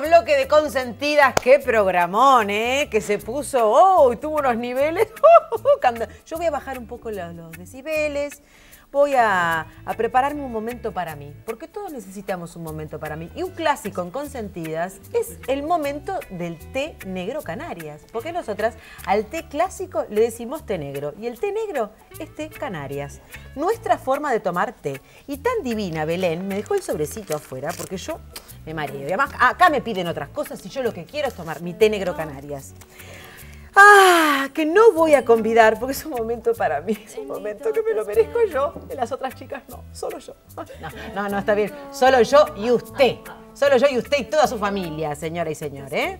bloque de Consentidas. Qué programón, ¿eh? Que se puso, oh, tuvo unos niveles. Yo voy a bajar un poco los decibeles voy a, prepararme un momento para mí, porque todos necesitamos un momento para mí. Y un clásico en Consentidas es el momento del té negro Canarias, porque nosotras al té clásico le decimos té negro y el té negro es té Canarias. Nuestra forma de tomar té. Y tan divina, Belén, me dejó el sobrecito afuera porque yo me mareo. Y además acá me piden otras cosas y yo lo que quiero es tomar mi té negro Canarias. Ah, que no voy a convidar porque es un momento para mí, es un momento que me lo merezco yo, y las otras chicas no, solo yo. No, no, no, está bien, solo yo y usted, solo yo y usted y toda su familia, señora y señor, ¿eh?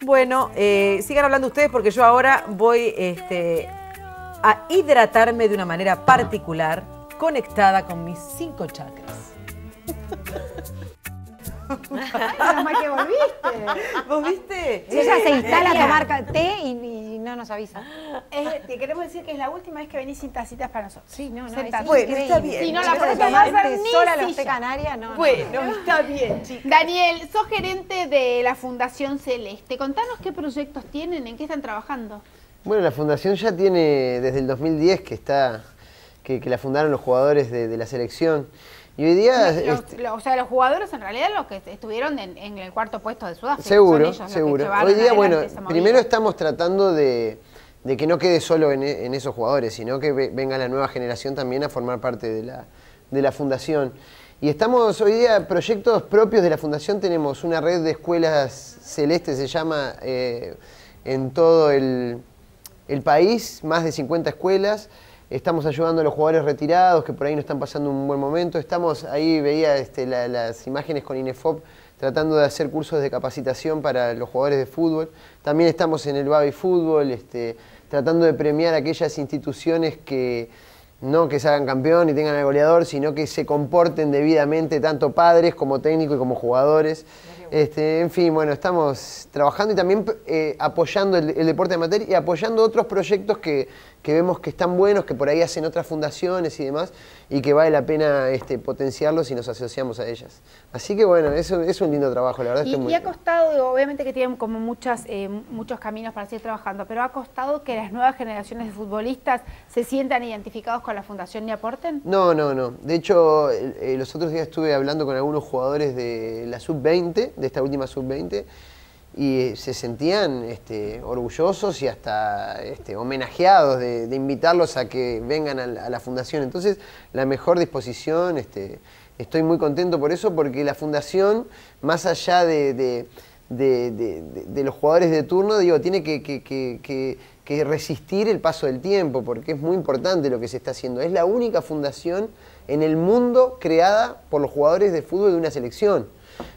Bueno, eh, sigan hablando ustedes porque yo ahora voy este, a hidratarme de una manera particular, conectada con mis cinco chakras. Mal que volviste. ¿Vos viste? Ella se instala a tomar té y, no nos avisa. te queremos decir que es la última vez que venís sin tacitas para nosotros. Sí, no, no, es bueno, está bien. Si no la podés tomar ni sola los té Canaria, no. Bueno, está bien, chicos. Daniel, sos gerente de la Fundación Celeste. Contanos qué proyectos tienen, en qué están trabajando. Bueno, la fundación ya tiene desde el 2010 que está que, la fundaron los jugadores de la selección. Y hoy día... Este o sea, los jugadores en realidad los que estuvieron en, el cuarto puesto de Sudáfrica. Seguro, seguro. Hoy día, bueno, primero estamos tratando de, que no quede solo en, esos jugadores, sino que venga la nueva generación también a formar parte de la, de la fundación. Y estamos hoy día, proyectos propios de la fundación, tenemos una red de escuelas celestes, se llama, eh, en todo el, el país, más de 50 escuelas. Estamos ayudando a los jugadores retirados que por ahí no están pasando un buen momento. Estamos ahí, veía este, las imágenes con INEFOP tratando de hacer cursos de capacitación para los jugadores de fútbol. También estamos en el Baby Fútbol, este, tratando de premiar aquellas instituciones que no que se hagan campeón y tengan al goleador, sino que se comporten debidamente tanto padres como técnicos y como jugadores. Este, en fin, bueno, estamos trabajando y también eh, apoyando el, el, deporte amateur y apoyando otros proyectos que, que vemos que están buenos, que por ahí hacen otras fundaciones y demás, y que vale la pena este, potenciarlos si nos asociamos a ellas. Así que bueno, eso es un lindo trabajo, la verdad. Y, y ha costado, obviamente que tienen como muchas, eh, muchos caminos para seguir trabajando, pero ha costado que las nuevas generaciones de futbolistas se sientan identificados con la fundación y aporten. No, no, no. De hecho, eh, los otros días estuve hablando con algunos jugadores de la sub-20, de esta última sub-20, y se sentían este, orgullosos y hasta este, homenajeados de, invitarlos a que vengan a la, fundación. Entonces, la mejor disposición, este, estoy muy contento por eso, porque la fundación, más allá de, los jugadores de turno, digo, tiene que, resistir el paso del tiempo, porque es muy importante lo que se está haciendo. Es la única fundación en el mundo creada por los jugadores de fútbol de una selección.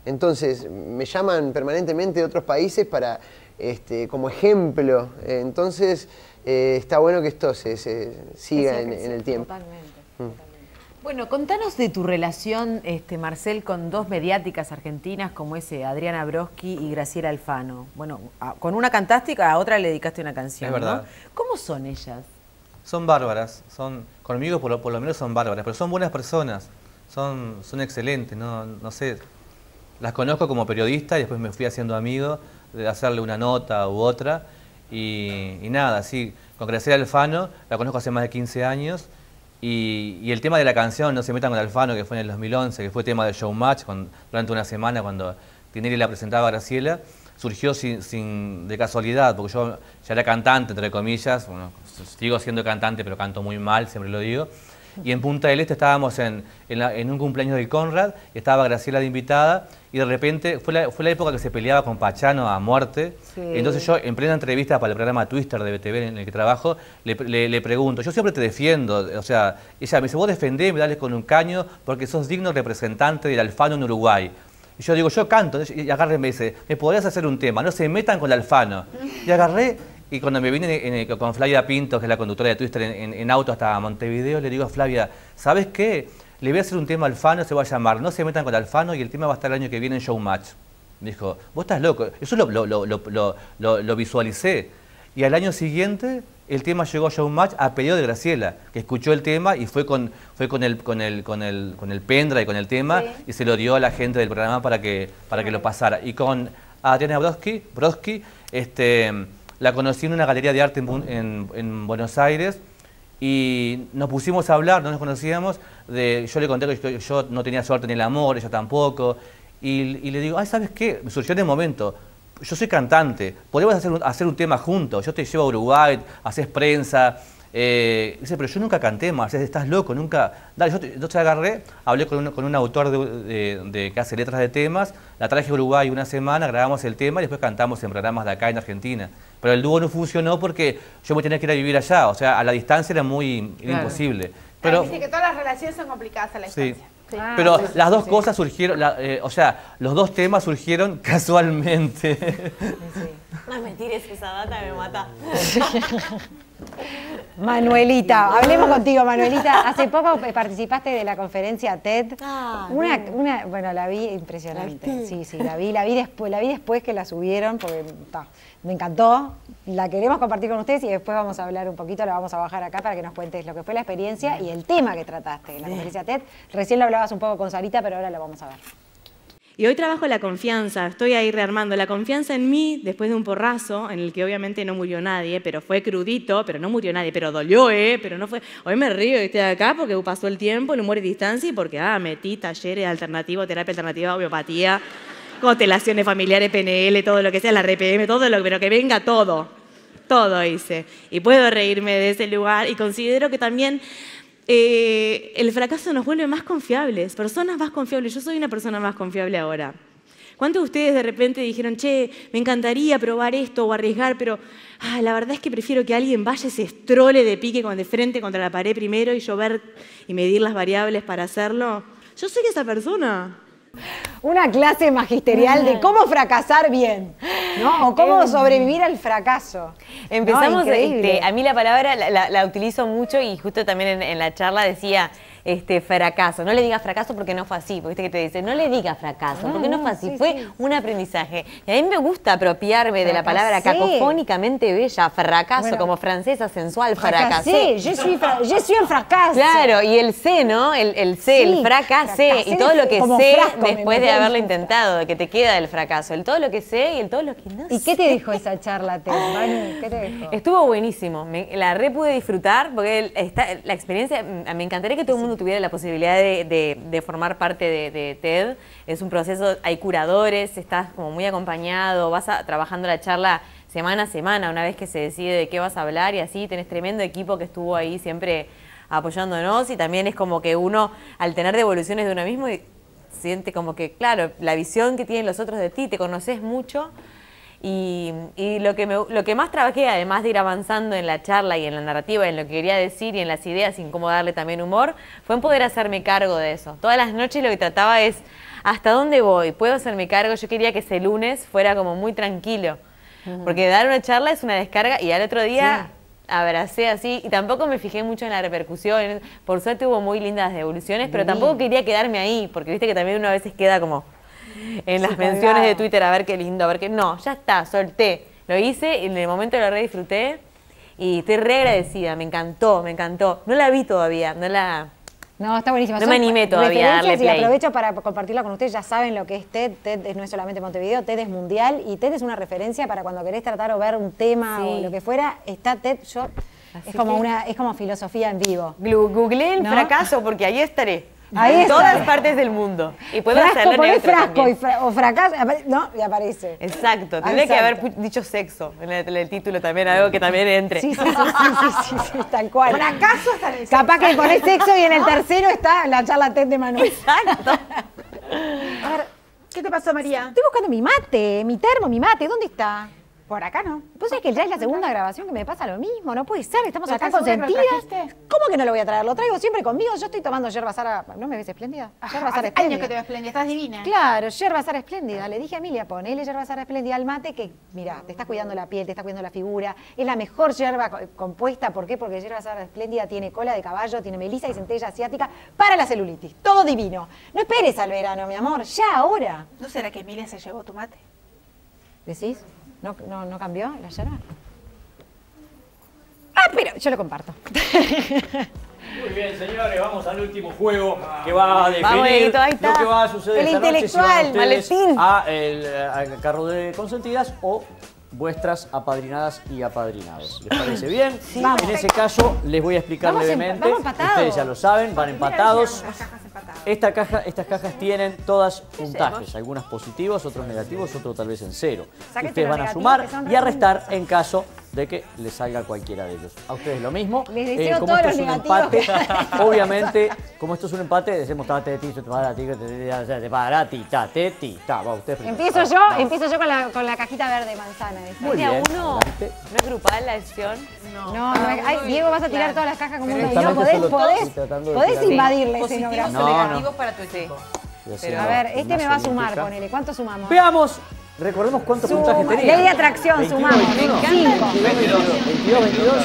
Entonces, me llaman permanentemente de otros países para, este, como ejemplo. Entonces, eh, está bueno que esto se, siga en, el tiempo. Totalmente. Mm. Bueno, contanos de tu relación, este, Marcel, con dos mediáticas argentinas como ese Adriana Broski y Graciela Alfano. Bueno, con una cantaste a otra le dedicaste una canción. Es verdad. ¿Cómo son ellas? Son bárbaras, son, conmigo por lo, menos son bárbaras, pero son buenas personas, son, son excelentes, no, no sé, las conozco como periodista y después me fui haciendo amigo de hacerle una nota u otra. Y, nada, sí, con Graciela Alfano, la conozco hace más de 15 años. Y, el tema de la canción, No se metan con Alfano, que fue en el 2011, que fue tema de Showmatch, durante una semana cuando Tinelli la presentaba a Graciela, surgió sin, de casualidad, porque yo ya era cantante, entre comillas, bueno, sigo siendo cantante, pero canto muy mal, siempre lo digo. Y en Punta del Este estábamos en, un cumpleaños del Conrad, estaba Graciela de invitada, y de repente fue la, fue la época que se peleaba con Pachano a muerte. Entonces yo, en plena entrevista para el programa Twister de BTV en el que trabajo, le, pregunto, yo siempre te defiendo, o sea, ella me dice, vos defendés, me dales con un caño, porque sos digno representante del Alfano en Uruguay. Y yo digo, yo canto, y agarré y me dice, me podrías hacer un tema, no se metan con el Alfano. Y agarré y cuando me vine con Flavia Pinto, que es la conductora de Twitter, en, auto hasta Montevideo, le digo a Flavia, ¿sabes qué? Le voy a hacer un tema al Alfano, se va a llamar No se metan con Alfano y el tema va a estar el año que viene en Showmatch. Me dijo, vos estás loco. Eso lo, lo, visualicé. Y al año siguiente el tema llegó a Showmatch a pedido de Graciela, que escuchó el tema y fue con, fue con el, con el, con el, con el pendrive, con el tema, y se lo dio a la gente del programa para que, para que lo pasara. Y con Adriana Brodsky, Brodsky este, la conocí en una galería de arte en, en, Buenos Aires y nos pusimos a hablar, no nos conocíamos, de, yo le conté que yo, no tenía suerte en el amor, ella tampoco, y, y le digo, ay, ¿sabes qué? Me surgió en el momento, yo soy cantante, podríamos hacer un, hacer un tema juntos, yo te llevo a Uruguay, haces prensa. Eh, dice, pero yo nunca canté más, estás loco, nunca... Dale, yo te, agarré, hablé con un, con un autor de, que hace letras de temas, la traje a Uruguay una semana, grabamos el tema y después cantamos en programas de acá en Argentina. Pero el dúo no funcionó porque yo me tenía que ir a vivir allá, o sea, a la distancia era muy imposible. Pero, dice que todas las relaciones son complicadas a la distancia. Ah, Pero las dos cosas surgieron, eh, o sea, los dos temas surgieron casualmente. No me tires esa data, me mata. Manuelita, hablemos contigo, Manuelita. Hace poco participaste de la conferencia TED. Ah, una, bueno, la vi impresionante. Sí, sí, la vi, la vi después, la vi después que la subieron, porque me encantó. La queremos compartir con ustedes y después vamos a hablar un poquito, la vamos a bajar acá para que nos cuentes lo que fue la experiencia y el tema que trataste en la conferencia TED. Recién lo hablabas un poco con Sarita, pero ahora lo vamos a ver. Y hoy trabajo la confianza, estoy ahí rearmando la confianza en mí después de un porrazo en el que obviamente no murió nadie, pero fue crudito, pero no murió nadie, pero dolió, ¿eh? Pero no fue. Hoy me río y estoy acá porque pasó el tiempo, el humor y distancia y porque, ah, metí talleres alternativos, terapia alternativa, homeopatía, constelaciones familiares, PNL, todo lo que sea, la RPM, todo lo pero que venga todo. Todo hice. Y puedo reírme de ese lugar y considero que también eh, el fracaso nos vuelve más confiables, personas más confiables. Yo soy una persona más confiable ahora. ¿Cuántos de ustedes de repente dijeron, che, me encantaría probar esto o arriesgar, pero ah, la verdad es que prefiero que alguien vaya y se estrole de pique con de frente contra la pared primero y yo ver y medir las variables para hacerlo? Yo soy esa persona. Una clase magisterial de cómo fracasar bien, ¿no? O cómo sobrevivir al fracaso. Empezamos, este, a mí la palabra la, utilizo mucho y justo también en la charla decía, este, fracaso. No le digas fracaso porque no fue así, porque viste que te dice, no le digas fracaso, porque no fue así, fue un aprendizaje. Y a mí me gusta apropiarme de la palabra cacofónicamente bella, fracaso, como francesa sensual, fracasé. Suis, je suis un fracaso. Claro, y el C, ¿no? El, el C, el fracasé, y todo lo que sé después de haberlo intentado, de que te queda del fracaso, el todo lo que sé y el todo lo que no sé. ¿Y qué te dijo esa charla, ¿Qué te dijo? Estuvo buenísimo, la re pude disfrutar, porque la experiencia, me encantaría que todo el mundo tuviera la posibilidad de, formar parte de, TED. Es un proceso, hay curadores, estás como muy acompañado, vas trabajando la charla semana a semana, una vez que se decide de qué vas a hablar y así, tenés tremendo equipo que estuvo ahí siempre apoyándonos y también es como que uno, al tener devoluciones de uno mismo, siente como que, claro, la visión que tienen los otros de ti, te conoces mucho y, lo, que lo que más trabajé, además de ir avanzando en la charla y en la narrativa, en lo que quería decir y en las ideas, sin cómo darle también humor, fue en poder hacerme cargo de eso. Todas las noches lo que trataba es, ¿hasta dónde voy? ¿Puedo hacerme cargo? Yo quería que ese lunes fuera como muy tranquilo, porque dar una charla es una descarga y al otro día... abracé así y tampoco me fijé mucho en la repercusión. Por suerte hubo muy lindas devoluciones, pero tampoco quería quedarme ahí, porque viste que también uno a veces queda como en las menciones de Twitter, a ver qué lindo, a ver qué. No, ya está, solté. Lo hice y en el momento lo re disfruté y estoy re agradecida, me encantó, me encantó. No la vi todavía, no la. No, está buenísima. No me animé todavía a darle play. Y aprovecho para compartirla con ustedes. Ya saben lo que es TED. TED no es solamente Montevideo, TED es mundial y TED es una referencia para cuando querés tratar o ver un tema o lo que fuera. Está TED. Yo es como una es como filosofía en vivo. Googleé el fracaso porque ahí estaré. Ahí en todas partes del mundo. Y puedo hacerlo neutro frasco y o fracaso, no, y aparece. Exacto, tendría que haber dicho sexo en el, título también, algo que también entre. Sí, sí, sí, sí, sí, tal cual. Fracaso está en el Capaz que pones sexo y en el tercero está la charla TED de Manuel. Exacto. A ver, ¿qué te pasó, María? Estoy buscando mi mate, mi termo, mi mate, ¿dónde está? Por acá no. Pues sabés que ya es la segunda grabación que me pasa lo mismo, no puede ser, estamos acá consentidas. ¿Cómo que no lo voy a traer? Lo traigo siempre conmigo, yo estoy tomando yerba sara, ¿no me ves espléndida? Yerba sara espléndida. años que te ves espléndida, estás divina. Claro, yerba sara espléndida. Le dije a Emilia, ponele yerba sara espléndida al mate que, mira, te está cuidando la piel, te está cuidando la figura, es la mejor yerba compuesta, ¿por qué? Porque yerba sara espléndida tiene cola de caballo, tiene melisa y centella asiática para la celulitis, todo divino. No esperes al verano, mi amor, ya ahora. ¿No será que Emilia se llevó tu mate? ¿Decís? ¿No, no, no cambió la yerba? Ah, pero yo lo comparto. Muy bien, señores, vamos al último juego que va a definir Vamos, lo que va a suceder El esta noche si van intelectual, ustedes maletín. a el al carro de consentidas o vuestras apadrinadas y apadrinados. ¿Les parece bien? Vamos. En ese caso, les voy a explicar Vamos. Ustedes ya lo saben, van empatados. Esta caja, estas cajas tienen todas puntajes, algunas positivos, otros negativos, otros tal vez en cero. Ustedes van a sumar y a restar en caso de que les salga cualquiera de ellos. A ustedes lo mismo. Les Eh, deseo como todos esto los es un negativos empate, que- obviamente, como esto es un empate, decimos ta, te, ti, te, para, ti, te, para, ti, ta, te, ti, ta. Va, ustedes primero. Empiezo Va, yo, va. empiezo yo con la, con la cajita verde manzana. Muy ¿Siete a bien, uno? adelante. ¿No es grupal la decisión? No, no, ay, Diego, vas a tirar todas las cajas como una. No, podés, podés, podés tirar. invadir la Positivos escenografía. No, o no. negativos para tu equipo. Haciendo A ver, este me va a sumar, ponele. ¿Cuánto sumamos? Veamos, recordemos cuántos Suma. puntajes tenía. Ley de atracción, 21, sumamos. 21. 5. 22, 22, 22.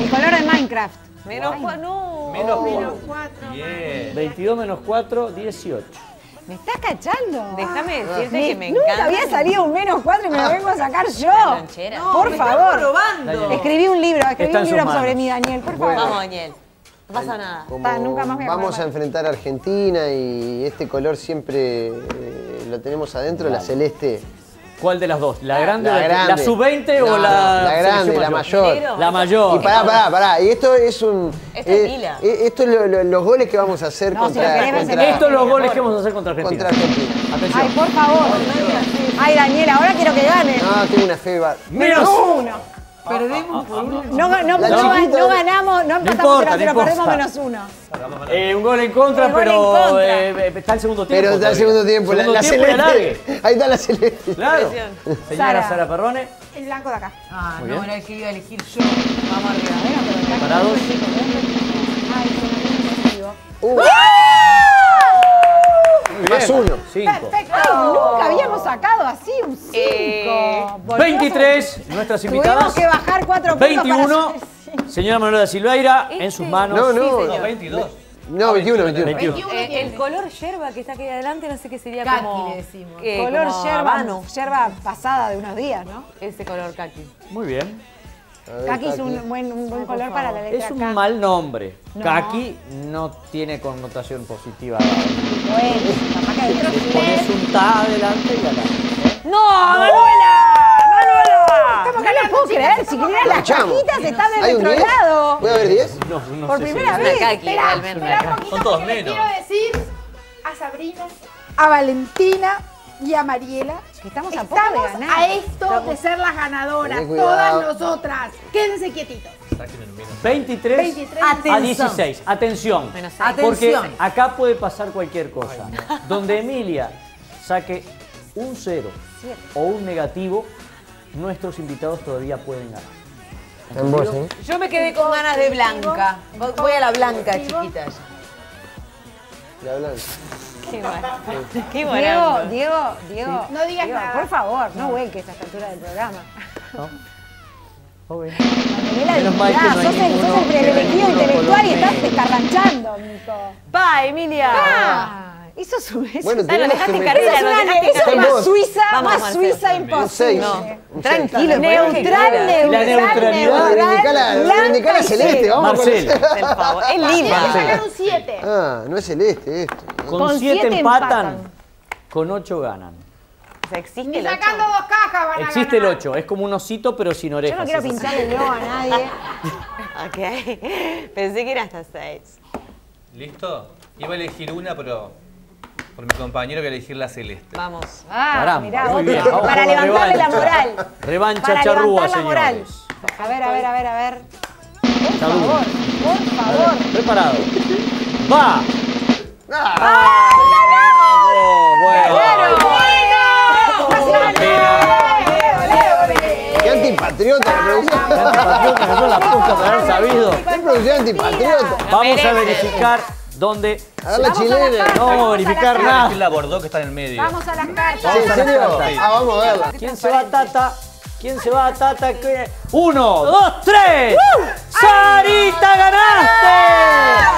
El color de Minecraft. Menos cuatro, no. Menos Menos uno. cuatro. Bien. 22 menos 4, 18. ¿Me estás cachando? Déjame decirte Me- que me nunca encanta. había salido un menos 4 y me lo vengo a sacar yo. No, por me favor. robando. Escribí un libro, escribí Está un libro sobre mí, Daniel, por favor. Vamos, Daniel. No pasa nada. Como Ta, nunca más voy a vamos a enfrentar a Argentina y este color siempre eh, lo tenemos adentro, la celeste. ¿Cuál de las dos? ¿La grande, La o la, grande. la sub-20 No, o la la grande, la mayor. La mayor. Y pará, pará, pará. Y esto es un. Esto es eh, pila. eh, esto es lo- lo- los goles que vamos a hacer No, si lo contra, querés, contra. Estos son los goles que vamos a hacer contra Argentina. contra Argentina. Atención. Ay, por favor. Ay, Daniel, ahora quiero que gane. No, tengo una fe. va- Menos uno. Perdemos por uno. No, no, no, no, ganamos, no empatamos importa, 0 no perdemos menos uno. Eh, un gol en contra, El gol en pero contra. eh, eh, está el segundo tiempo. Pero está el segundo tiempo, la, Segundo la tiempo celeste. Ahí está la celeste. Claro. Señora Sara. Sara Perrone, El blanco de acá. Ah, Muy no, bien. era el que iba a elegir yo. Vamos arriba. preparados. Ay, se me viene Muy Más bien. uno. Cinco. Ay, nunca habíamos sacado así un 5. Eh, 23, nuestras Tuvimos invitadas. que bajar 4 puntos 21, para señora Manuela Silveira, en sus manos. No, no. No, 22. No, 21, 21. 21. eh, el color yerba que está aquí adelante, no sé qué sería Kaki como... le decimos. eh, color como yerba, habano. yerba pasada de unos días, ¿no? Ese color kaki. Muy bien. A ver, Kaki es Kaki. un buen, un buen color para la letra Es un K. mal nombre. No. Kaki no tiene connotación positiva. Bueno, capaz que adentro sí. Pones un ta adelante y ganás. ¡No, Manuela! ¡Manuela! No lo puedo creer, si querían las cajitas están de ¿Hay un nuestro 10? lado. ¿Puede haber 10? No, no Por sé si- primera Es vez. una Esperá. realmente. Espera un poquito Son todos menos. quiero decir a Sabrina, a Valentina y a Mariela Que estamos a poco de Estamos ganar. a esto de ser las ganadoras, todas nosotras. Quédense quietitos. Sáquenme el menos. 23 23. a Atención. 16. Atención. Porque acá puede pasar cualquier cosa. Donde Emilia saque un cero o un negativo, nuestros invitados todavía pueden ganar. En vos, ¿eh? Yo me quedé con ganas de blanca. Voy a la blanca, chiquita. La blanca. Qué bueno. Qué Diego, bueno. Diego, Diego. No digas Diego, nada. Por favor, no vuelques a esta altura del programa. ¿no? Joven. Mantenela Menos mal que no hay sos el, sos el no ninguno intelectual y estás descarranchando, Nico. Pa, Emilia. Ah, eso es un... Eso Bueno, tenemos dejaste carrera, eso una dejaste eso es más suiza, Vamos, más Marcelo. suiza Un 6. imposible. Un Tranquilo, seis. Neutral, La neutral, neutralidad. neutral, y celeste, vamos Marcel. con la- Por favor. Es lila. que sacar un 7. Ah, no es celeste esto. Con Con 7 siete empatan, empatan. con 8 ganan. O sea, existe Ni el ocho. sacando dos cajas van a Existe el ganar. 8, es como un osito pero sin Yo orejas. no quiero es así. pincharle el globo a nadie. Ok. Pensé que era hasta seis. ¿Listo? Iba a elegir una, pero por mi compañero voy a elegir la celeste. Vamos. Ah, Caramba, mirá, muy bien, vamos para levantarle la moral. Revancha Para charrúa, levantar la moral. señores. A ver, a ver, a ver, a ver. Por Charrúa. favor, por favor. Preparado. ¡Va! ¡Ah! Oh, bueno. Qué antipatriota la producción. Patriota, que son las putas de haber sabido. Qué producción antipatriota. Vamos a verificar dónde. A ver la chilena. No vamos a verificar a nada. la Bordeaux que está en el medio. Vamos a las cartas. ¿En serio? Sí. Ah, vamos a verla. ¿Quién se va a Tata? ¿Quién se va a Tata? ¿Qué? ¡Uno, dos, tres! ¡Sarita, ganaste!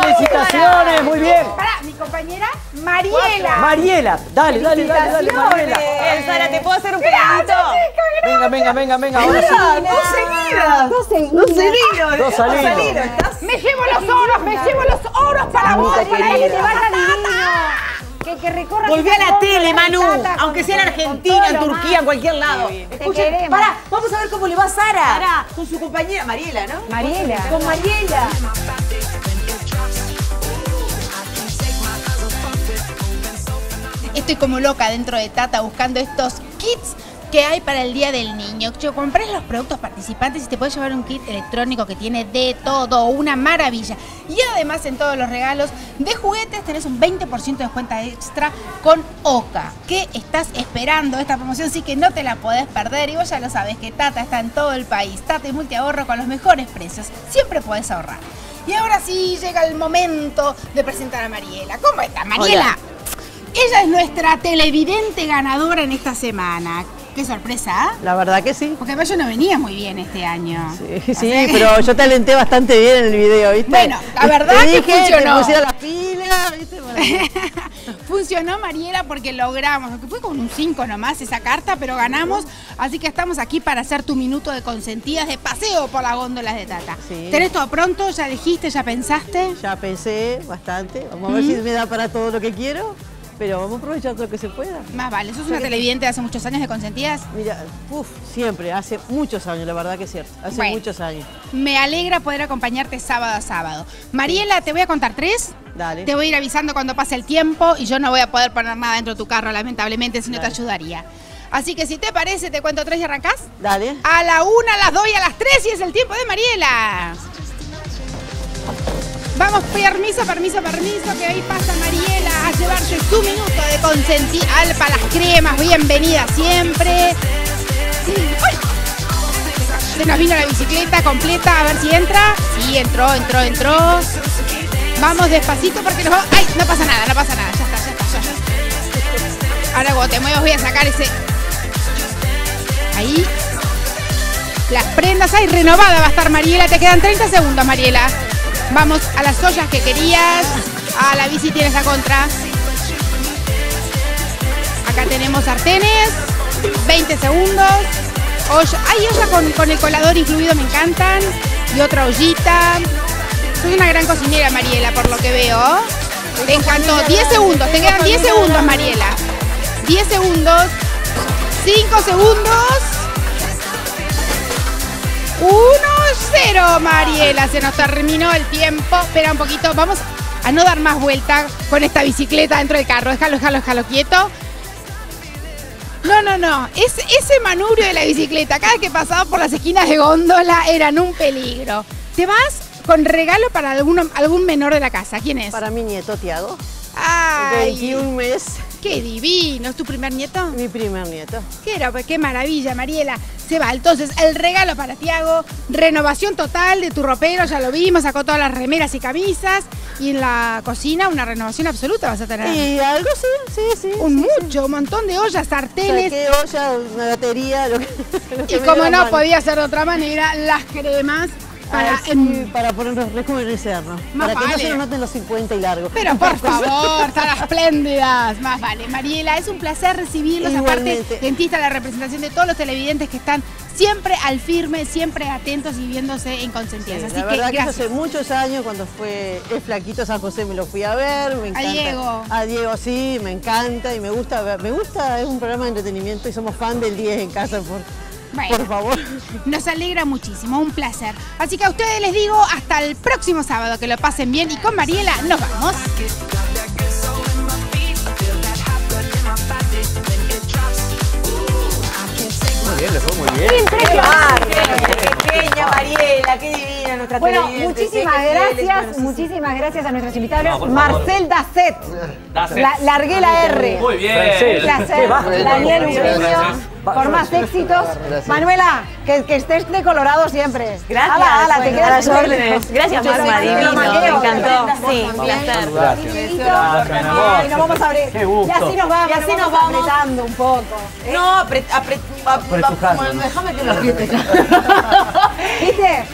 ¡Felicitaciones! Muy bien. Pará, mi compañera Mariela. Mariela, dale, dale, dale, dale, Mariela. Venga, venga, venga, venga. Ahora sí. ¡Dos seguidas! Dos seguidas. ¡Dos salidos! Dos salidos. Me llevo los oros, me llevo los oros para vos. Para que te vaya divino. Que, que recorra Volví a la tele, Manu. Aunque sea en Argentina, en Turquía, en cualquier lado. Escuchen, pará, vamos a ver cómo le va a Sara. Con su compañera Mariela, ¿no? Mariela. Con Mariela. Estoy como loca dentro de Tata buscando estos kits que hay para el Día del Niño. Yo compré los productos participantes y te puedes llevar un kit electrónico que tiene de todo, una maravilla. Y además en todos los regalos de juguetes tenés un 20% de descuento extra con OCA. ¿Qué estás esperando? Esta promoción sí que no te la podés perder y vos ya lo sabes que Tata está en todo el país. Tata y multiahorro con los mejores precios. Siempre podés ahorrar. Y ahora sí llega el momento de presentar a Mariela. ¿Cómo está Mariela? Ella es nuestra televidente ganadora en esta semana. Qué sorpresa, ¿ah? La verdad que sí. Porque yo no venía muy bien este año. Sí, sí, pero yo te alenté bastante bien en el video, ¿viste? Bueno, la verdad Te que dije, funcionó. Te pusiera las pilas, ¿viste? Funcionó Mariela porque logramos, aunque fue con un 5 nomás esa carta, pero ganamos. Así que estamos aquí para hacer tu minuto de consentidas de paseo por las góndolas de Tata. Sí. ¿Tenés todo pronto? ¿Ya dijiste? ¿Ya pensaste? ya pensé bastante. Vamos a ver si me da para todo lo que quiero, pero vamos a aprovechar todo lo que se pueda. Más vale, sos una televidente de hace muchos años de consentidas. Mira, uff, siempre, hace muchos años, la verdad que es cierto. Hace Bueno. muchos años. Me alegra poder acompañarte sábado a sábado. Mariela, te voy a contar tres. Dale. Te voy a ir avisando cuando pase el tiempo y yo no voy a poder poner nada dentro de tu carro, lamentablemente, si no te ayudaría. Así que si te parece, te cuento tres y arrancás. Dale. A la una, a las dos y a las tres y es el tiempo de Mariela. Vamos, permiso, permiso, permiso, que ahí pasa Mariela su minuto de consentir. Alpa, las cremas, bienvenida siempre. Sí. Se nos vino la bicicleta completa, a ver si entra. Sí, entró, entró, entró. Vamos despacito porque nos va... ¡Ay! No pasa nada, no pasa nada. Ya está, ya está, ya. Ahora cuando te muevas voy a sacar ese... Ahí. Las prendas. ¡Ay! Renovada va a estar Mariela. Te quedan 30 segundos, Mariela. Vamos a las ollas que querías. A la bici tienes la contra. Acá tenemos sartenes. 20 segundos. Olla. Hay olla con, con el colador incluido, me encantan. Y otra ollita. Soy una gran cocinera, Mariela, por lo que veo. Te encantó. 10 segundos. Te quedan 10 segundos, Mariela. 10 segundos. 5 segundos. 1-0, Mariela. Se nos terminó el tiempo. Espera un poquito. Vamos a no dar más vuelta con esta bicicleta dentro del carro. Déjalo, déjalo, déjalo quieto. No, no, no. Es, ese manubrio de la bicicleta, cada que pasaba por las esquinas de góndola, eran un peligro. Te vas con regalo para alguno, algún menor de la casa. ¿Quién es? Para mi nieto, Tiago. Ay, 21 mes, qué divino. ¿Es tu primer nieto? mi primer nieto. Qué, era- qué maravilla, Mariela. Se va. Entonces, el regalo para Tiago, renovación total de tu ropero, ya lo vimos, sacó todas las remeras y camisas. Y en la cocina, una renovación absoluta vas a tener. Y algo sí, sí, sí. un sí, sí. mucho, un montón de ollas, sartenes. Saqué olla, una batería, lo que, lo que Y como no podía ser de otra manera, las cremas para... Ah, sí, em, para ponernos rejuvenecernos. Para que no vale. se nos noten los 50 y largo. Pero por favor, están espléndidas. Más vale. Mariela, es un placer recibirlos. Aparte, Igualmente. dentista, la representación de todos los televidentes que están siempre al firme, siempre atentos y viéndose en consentidas. Sí, Así la verdad que, gracias. hace muchos años, cuando fue el flaquito San José, me lo fui a ver, me encanta. Diego. A Diego, sí, me encanta y me gusta ver. Me gusta, es un programa de entretenimiento y somos fan del 10 en casa, por, Bueno. por favor. Nos alegra muchísimo, un placer. Así que a ustedes les digo hasta el próximo sábado, que lo pasen bien y con Mariela nos vamos. Bien, fue muy bien. Pequeña Mariela, qué divina nuestra Bueno, muchísimas gracias, bueno, sí, muchísimas gracias a nuestros invitados. No. Marcel. Dasset. La- largué la R. Muy bien. Placer. Daniel. Eugenio, por más éxitos. Gracias. Manuela, que, que estés de colorado siempre. Gracias. Ala, ala, te quedas a las órdenes. Gracias, Marma, divino. Me encantó. Sí, un placer. Gracias. Y nos vamos a abrir. Qué gusto. Y así nos vamos, Y así nos nos vamos vamos. apretando un poco. ¿eh? No, apret, apret, ap- Apretujando. ap- déjame que lo apriete.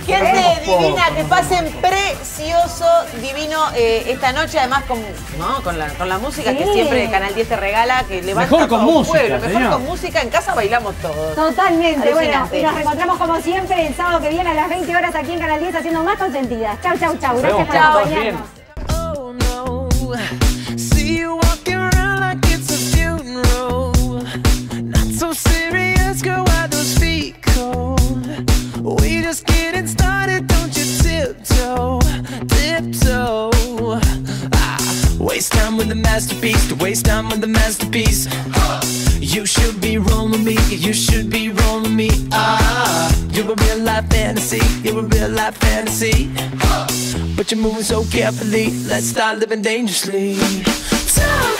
Gente divina, que pasen precioso, divino eh, esta noche, además con, ¿no? con, la, con la música que siempre Canal 10 te regala, que levanta Mejor con música, pueblo. Mejor señor. con música, en casa bailamos todos. Totalmente, bueno, y nos reencontramos como siempre el sábado que viene a las 20 horas aquí en Canal 10 haciendo más consentidas. Chau, chau, chau. Gracias por acompañarnos. Moving so carefully. Let's start living dangerously. Talk